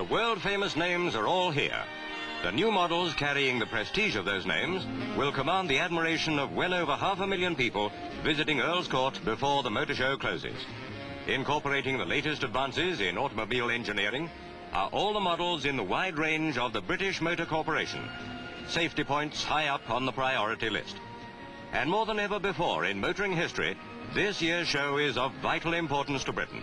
The world-famous names are all here. The new models carrying the prestige of those names will command the admiration of well over half a million people visiting Earl's Court before the motor show closes. Incorporating the latest advances in automobile engineering are all the models in the wide range of the British Motor Corporation. Safety points high up on the priority list. And more than ever before in motoring history, this year's show is of vital importance to Britain.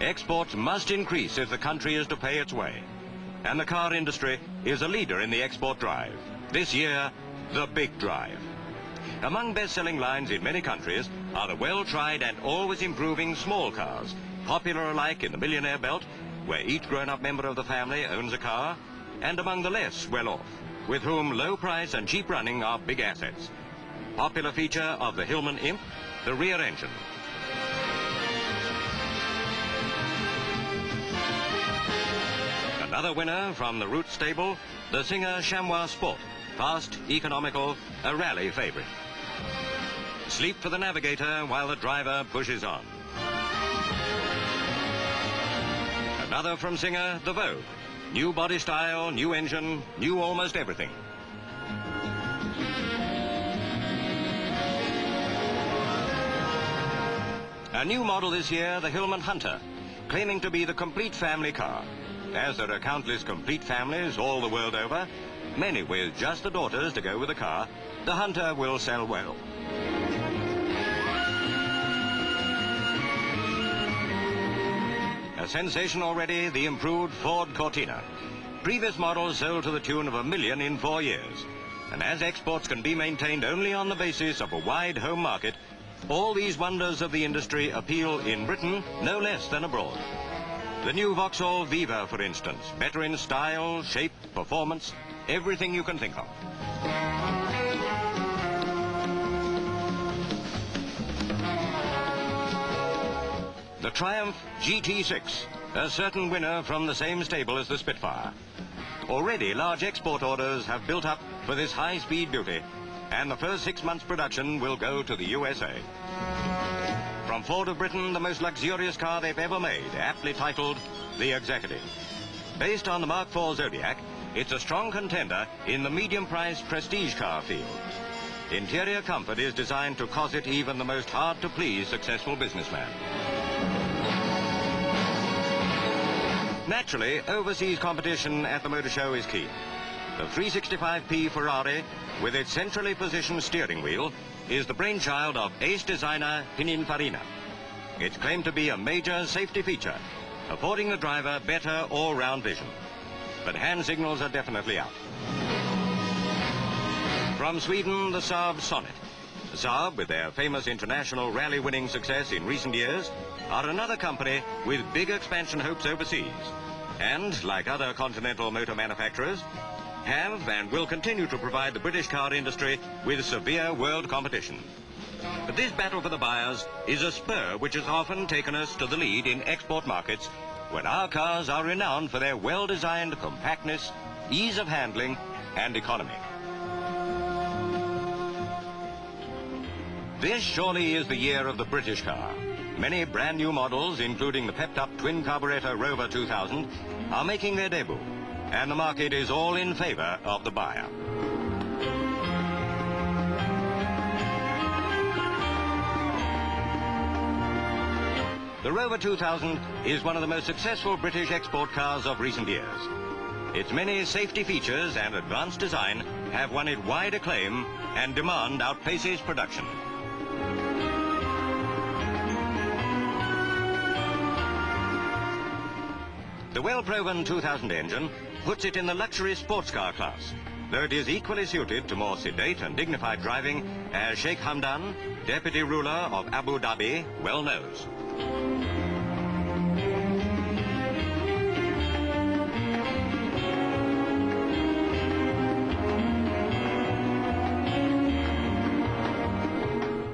Exports must increase if the country is to pay its way. And the car industry is a leader in the export drive. This year, the big drive. Among best-selling lines in many countries are the well-tried and always improving small cars, popular alike in the millionaire belt, where each grown-up member of the family owns a car, and among the less well-off, with whom low price and cheap running are big assets. Popular feature of the Hillman Imp, the rear engine. Another winner from the Rootes stable, the Singer Chamois Sport. Fast, economical, a rally favorite. Sleep for the navigator while the driver pushes on. Another from Singer, the Vogue. New body style, new engine, new almost everything. A new model this year, the Hillman Hunter, claiming to be the complete family car. As there are countless complete families all the world over, many with just the daughters to go with the car, the Hunter will sell well. A sensation already, the improved Ford Cortina. Previous models sold to the tune of a million in four years. And as exports can be maintained only on the basis of a wide home market, all these wonders of the industry appeal in Britain no less than abroad. The new Vauxhall Viva, for instance, better in style, shape, performance, everything you can think of. The Triumph GT6, a certain winner from the same stable as the Spitfire. Already large export orders have built up for this high-speed beauty, and the first six months' production will go to the USA. From Ford of Britain, the most luxurious car they've ever made, aptly titled the Executive. Based on the Mark IV Zodiac, it's a strong contender in the medium-priced prestige car field. Interior comfort is designed to cause it even the most hard-to-please successful businessman. Naturally, overseas competition at the motor show is key. The 365p Ferrari, with its centrally positioned steering wheel, is the brainchild of ace designer Pininfarina. It's claimed to be a major safety feature, affording the driver better all-round vision. But hand signals are definitely out. From Sweden, the Saab Sonett. Saab, with their famous international rally-winning success in recent years, are another company with big expansion hopes overseas. And, like other continental motor manufacturers, have and will continue to provide the British car industry with severe world competition. But this battle for the buyers is a spur which has often taken us to the lead in export markets when our cars are renowned for their well-designed compactness, ease of handling, and economy. This surely is the year of the British car. Many brand new models, including the pepped-up twin carburetor Rover 2000, are making their debut, and the market is all in favor of the buyer. The Rover 2000 is one of the most successful British export cars of recent years. Its many safety features and advanced design have won it wide acclaim and demand outpaces production. The well-proven 2000 engine puts it in the luxury sports car class, though it is equally suited to more sedate and dignified driving as Sheikh Hamdan, deputy ruler of Abu Dhabi, well knows.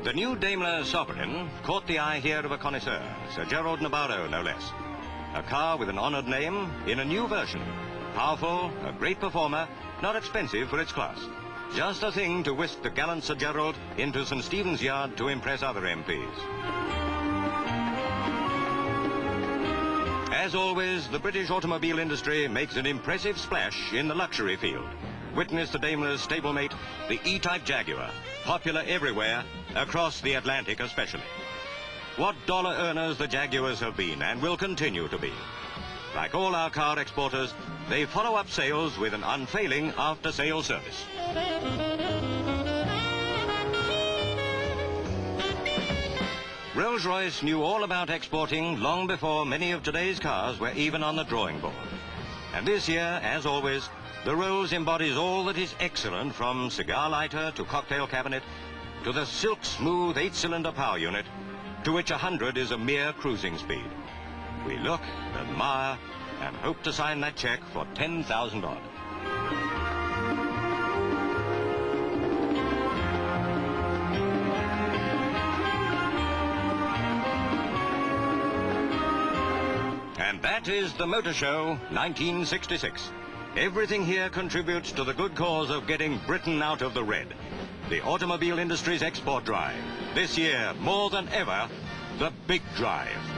The new Daimler Sovereign caught the eye here of a connoisseur, Sir Gerald Nabarro, no less. A car with an honored name in a new version. Powerful, a great performer, not expensive for its class. Just a thing to whisk the gallant Sir Gerald into St. Stephen's Yard to impress other MPs. as always, the British automobile industry makes an impressive splash in the luxury field. Witness the Daimler's stablemate, the E-Type Jaguar, popular everywhere, across the Atlantic especially. What dollar earners the Jaguars have been and will continue to be. Like all our car exporters, they follow up sales with an unfailing after-sale service. Rolls-Royce knew all about exporting long before many of today's cars were even on the drawing board. And this year, as always, the Rolls embodies all that is excellent from cigar lighter to cocktail cabinet to the silk smooth eight-cylinder power unit to which 100 is a mere cruising speed. We look, admire, and hope to sign that check for 10,000 odd. And that is the Motor Show 1966. Everything here contributes to the good cause of getting Britain out of the red. The automobile industry's export drive. This year, more than ever, the big drive.